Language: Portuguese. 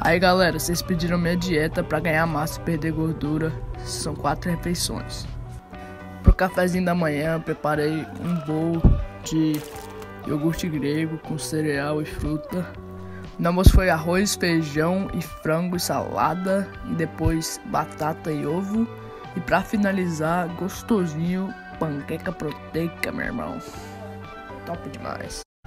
Aí galera, vocês pediram minha dieta para ganhar massa e perder gordura. São quatro refeições. Pro cafezinho da manhã, preparei um bowl de iogurte grego com cereal e fruta. No almoço foi arroz, feijão e frango e salada. E depois batata e ovo. E para finalizar, gostosinho, panqueca proteica, meu irmão. Top demais.